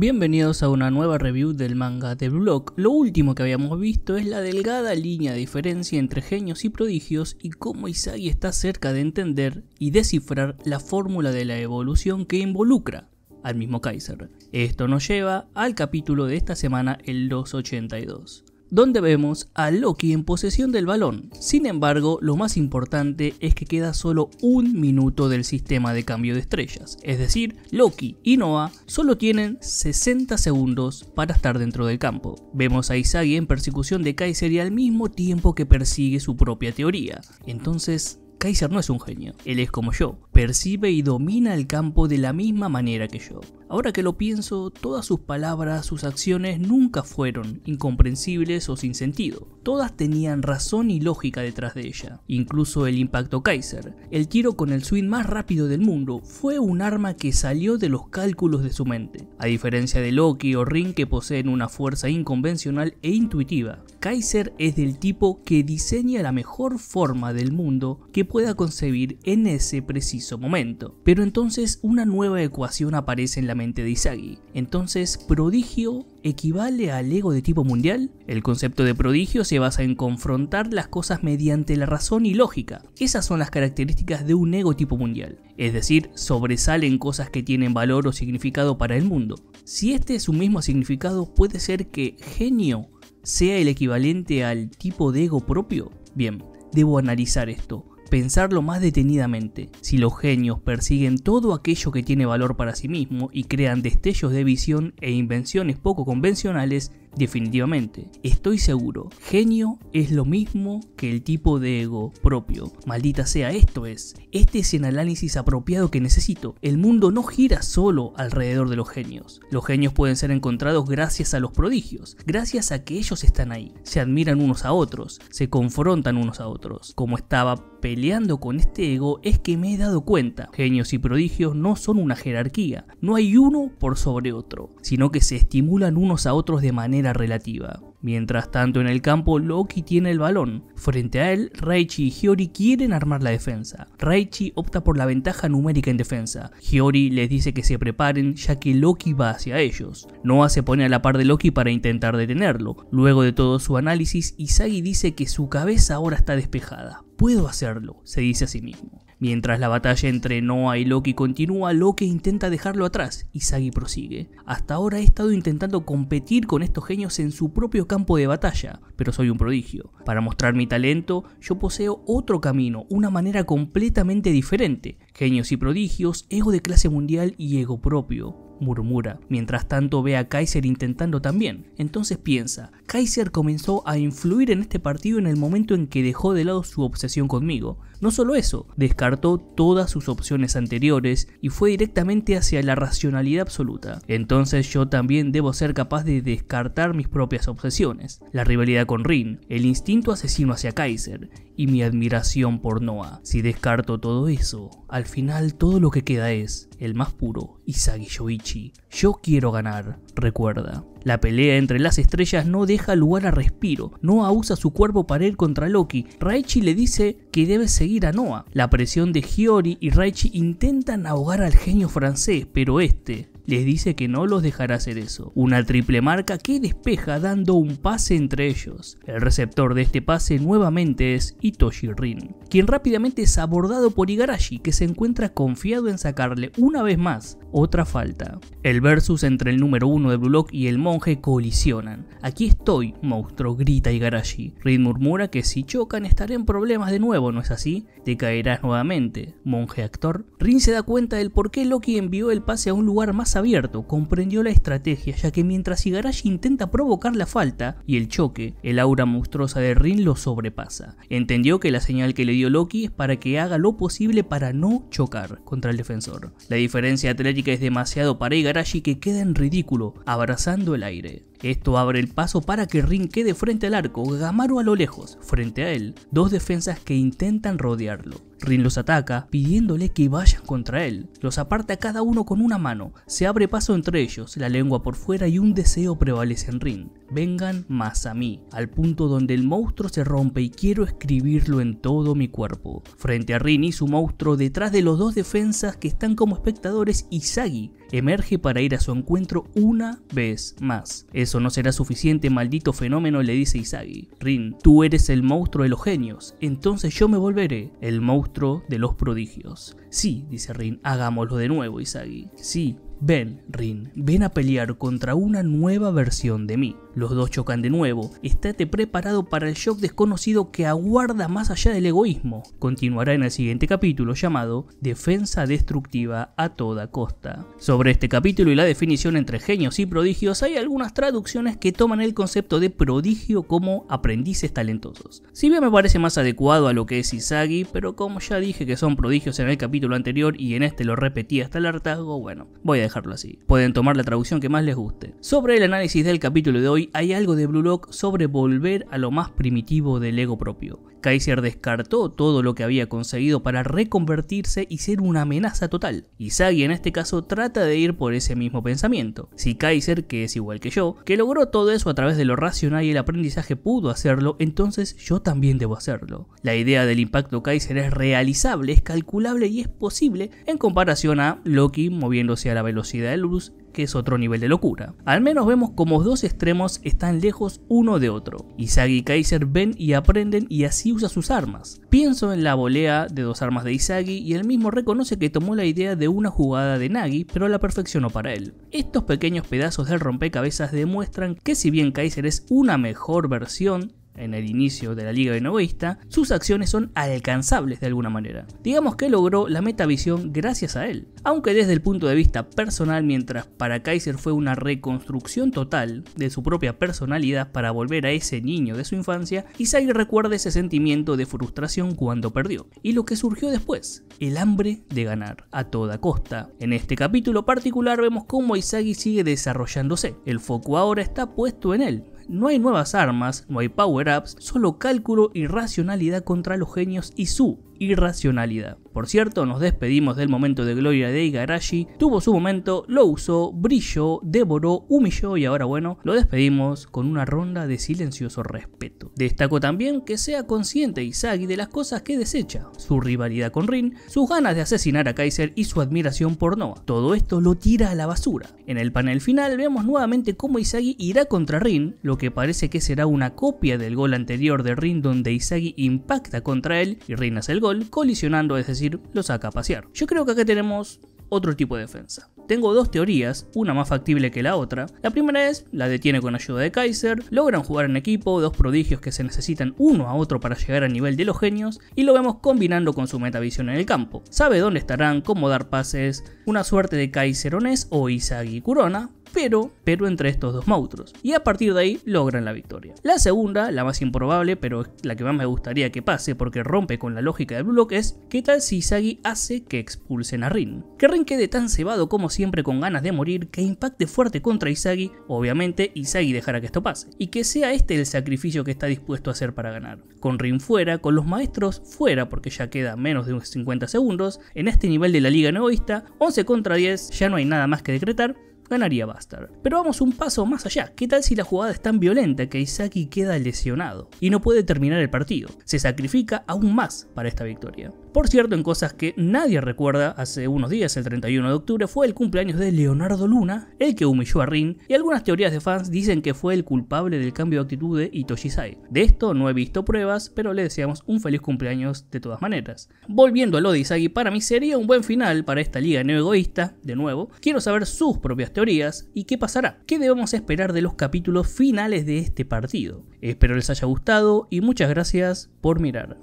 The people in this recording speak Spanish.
Bienvenidos a una nueva review del manga de Blue Lock. Lo último que habíamos visto es la delgada línea de diferencia entre genios y prodigios y cómo Isagi está cerca de entender y descifrar la fórmula de la evolución que involucra al mismo Kaiser. Esto nos lleva al capítulo de esta semana, el 282 donde vemos a Loki en posesión del balón. Sin embargo, lo más importante es que queda solo un minuto del sistema de cambio de estrellas, es decir, Loki y Noah solo tienen 60 segundos para estar dentro del campo. Vemos a Isagi en persecución de Kaiser y al mismo tiempo que persigue su propia teoría. Entonces, Kaiser no es un genio, él es como yo, percibe y domina el campo de la misma manera que yo. Ahora que lo pienso, todas sus palabras, sus acciones nunca fueron incomprensibles o sin sentido. Todas tenían razón y lógica detrás de ella. Incluso el impacto Kaiser, el tiro con el swing más rápido del mundo, fue un arma que salió de los cálculos de su mente. A diferencia de Loki o Ring que poseen una fuerza inconvencional e intuitiva, Kaiser es del tipo que diseña la mejor forma del mundo que pueda concebir en ese preciso momento. Pero entonces una nueva ecuación aparece en la mente de Isagi. Entonces, prodigio equivale al ego de tipo mundial? El concepto de prodigio se basa en confrontar las cosas mediante la razón y lógica. Esas son las características de un ego tipo mundial, es decir, sobresalen cosas que tienen valor o significado para el mundo. Si este es su mismo significado, puede ser que genio sea el equivalente al tipo de ego propio. Bien, debo analizar esto pensarlo más detenidamente. Si los genios persiguen todo aquello que tiene valor para sí mismo y crean destellos de visión e invenciones poco convencionales, Definitivamente, estoy seguro, genio es lo mismo que el tipo de ego propio. Maldita sea, esto es. Este es el análisis apropiado que necesito. El mundo no gira solo alrededor de los genios. Los genios pueden ser encontrados gracias a los prodigios, gracias a que ellos están ahí. Se admiran unos a otros, se confrontan unos a otros. Como estaba peleando con este ego es que me he dado cuenta. Genios y prodigios no son una jerarquía. No hay uno por sobre otro, sino que se estimulan unos a otros de manera relativa. Mientras tanto en el campo Loki tiene el balón. Frente a él, Raichi y Hiyori quieren armar la defensa. Raichi opta por la ventaja numérica en defensa. Hiyori les dice que se preparen ya que Loki va hacia ellos. Noah se pone a la par de Loki para intentar detenerlo. Luego de todo su análisis, Isagi dice que su cabeza ahora está despejada. Puedo hacerlo, se dice a sí mismo. Mientras la batalla entre Noah y Loki continúa, Loki intenta dejarlo atrás y Sagi prosigue. Hasta ahora he estado intentando competir con estos genios en su propio campo de batalla, pero soy un prodigio. Para mostrar mi talento, yo poseo otro camino, una manera completamente diferente. Genios y prodigios, ego de clase mundial y ego propio murmura. Mientras tanto ve a Kaiser intentando también. Entonces piensa, Kaiser comenzó a influir en este partido en el momento en que dejó de lado su obsesión conmigo. No solo eso, descartó todas sus opciones anteriores y fue directamente hacia la racionalidad absoluta. Entonces yo también debo ser capaz de descartar mis propias obsesiones. La rivalidad con Rin, el instinto asesino hacia Kaiser y mi admiración por Noah. Si descarto todo eso, al final todo lo que queda es el más puro Isagi Yoichi. Yo quiero ganar, recuerda. La pelea entre las estrellas no deja lugar a respiro. Noah usa su cuerpo para ir contra Loki. Raichi le dice que debe seguir a Noah. La presión de Hiyori y Raichi intentan ahogar al genio francés, pero este les dice que no los dejará hacer eso. Una triple marca que despeja dando un pase entre ellos. El receptor de este pase nuevamente es Itoshi Rin, quien rápidamente es abordado por Igarashi que se encuentra confiado en sacarle una vez más otra falta. El versus entre el número 1 de Blue Lock y el monje colisionan. Aquí estoy, monstruo, grita Igarashi. Rin murmura que si chocan estaré en problemas de nuevo, ¿no es así? Te caerás nuevamente, monje actor. Rin se da cuenta del por qué Loki envió el pase a un lugar más abierto, comprendió la estrategia, ya que mientras Igarashi intenta provocar la falta y el choque, el aura monstruosa de Rin lo sobrepasa. Entendió que la señal que le dio Loki es para que haga lo posible para no chocar contra el defensor. La diferencia atlética es demasiado para Igarashi que queda en ridículo, abrazando el aire. Esto abre el paso para que Rin quede frente al arco, Gamaru a lo lejos, frente a él, dos defensas que intentan rodearlo. Rin los ataca, pidiéndole que vayan contra él. Los aparta cada uno con una mano, se abre paso entre ellos, la lengua por fuera y un deseo prevalece en Rin. Vengan más a mí, al punto donde el monstruo se rompe y quiero escribirlo en todo mi cuerpo. Frente a Rin y su monstruo, detrás de los dos defensas que están como espectadores, Isagi emerge para ir a su encuentro una vez más. Eso no será suficiente, maldito fenómeno, le dice Isagi. Rin, tú eres el monstruo de los genios, entonces yo me volveré el monstruo de los prodigios. Sí, dice Rin, hagámoslo de nuevo, Isagi. Sí, Ven, Rin, ven a pelear contra una nueva versión de mí. Los dos chocan de nuevo. Estate preparado para el shock desconocido que aguarda más allá del egoísmo. Continuará en el siguiente capítulo llamado Defensa Destructiva a toda costa. Sobre este capítulo y la definición entre genios y prodigios hay algunas traducciones que toman el concepto de prodigio como aprendices talentosos. Si bien me parece más adecuado a lo que es Isagi, pero como ya dije que son prodigios en el capítulo anterior y en este lo repetí hasta el hartazgo, bueno, voy a dejarlo así. Pueden tomar la traducción que más les guste. Sobre el análisis del capítulo de hoy, hay algo de Blue Lock sobre volver a lo más primitivo del ego propio. Kaiser descartó todo lo que había conseguido para reconvertirse y ser una amenaza total. Isagi en este caso trata de ir por ese mismo pensamiento. Si Kaiser, que es igual que yo, que logró todo eso a través de lo racional y el aprendizaje pudo hacerlo, entonces yo también debo hacerlo. La idea del impacto Kaiser es realizable, es calculable y es posible en comparación a Loki moviéndose a la velocidad de luz que es otro nivel de locura. Al menos vemos como dos extremos están lejos uno de otro. Isagi y Kaiser ven y aprenden y así usa sus armas. Pienso en la volea de dos armas de Isagi y él mismo reconoce que tomó la idea de una jugada de Nagi, pero la perfeccionó para él. Estos pequeños pedazos del rompecabezas demuestran que si bien Kaiser es una mejor versión, en el inicio de la Liga Enogoísta, sus acciones son alcanzables de alguna manera. Digamos que logró la metavisión gracias a él. Aunque desde el punto de vista personal, mientras para Kaiser fue una reconstrucción total de su propia personalidad para volver a ese niño de su infancia, Isagi recuerda ese sentimiento de frustración cuando perdió. Y lo que surgió después, el hambre de ganar a toda costa. En este capítulo particular vemos cómo Isagi sigue desarrollándose. El foco ahora está puesto en él, no hay nuevas armas, no hay power-ups, solo cálculo y racionalidad contra los genios y su irracionalidad. Por cierto, nos despedimos del momento de gloria de Igarashi, tuvo su momento, lo usó, brilló, devoró, humilló y ahora bueno, lo despedimos con una ronda de silencioso respeto. Destaco también que sea consciente Isagi de las cosas que desecha, su rivalidad con Rin, sus ganas de asesinar a Kaiser y su admiración por Noah. Todo esto lo tira a la basura. En el panel final vemos nuevamente cómo Isagi irá contra Rin, lo que parece que será una copia del gol anterior de Rin donde Isagi impacta contra él y Rin hace el gol, colisionando, es decir, lo saca a pasear. Yo creo que acá tenemos otro tipo de defensa. Tengo dos teorías, una más factible que la otra. La primera es, la detiene con ayuda de Kaiser, logran jugar en equipo, dos prodigios que se necesitan uno a otro para llegar al nivel de los genios, y lo vemos combinando con su metavisión en el campo. Sabe dónde estarán, cómo dar pases, una suerte de Kaiser Ones o Isagi Kurona, pero, pero entre estos dos monstruos. Y a partir de ahí logran la victoria. La segunda, la más improbable, pero la que más me gustaría que pase porque rompe con la lógica del bloque es, ¿qué tal si Isagi hace que expulsen a Rin? Que Rin quede tan cebado como siempre con ganas de morir, que impacte fuerte contra Isagi, obviamente Isagi dejará que esto pase, y que sea este el sacrificio que está dispuesto a hacer para ganar. Con Rin fuera, con los maestros fuera, porque ya queda menos de unos 50 segundos, en este nivel de la liga egoísta, 11 contra 10, ya no hay nada más que decretar, ganaría Bastard. Pero vamos un paso más allá. ¿Qué tal si la jugada es tan violenta que Isaki queda lesionado y no puede terminar el partido? Se sacrifica aún más para esta victoria. Por cierto, en cosas que nadie recuerda, hace unos días, el 31 de octubre, fue el cumpleaños de Leonardo Luna, el que humilló a Rin, y algunas teorías de fans dicen que fue el culpable del cambio de actitud de Itoshi Sai. De esto no he visto pruebas, pero le deseamos un feliz cumpleaños de todas maneras. Volviendo a lo de Isagi, para mí sería un buen final para esta liga no egoísta, de nuevo. Quiero saber sus propias teorías y qué pasará. ¿Qué debemos esperar de los capítulos finales de este partido? Espero les haya gustado y muchas gracias por mirar.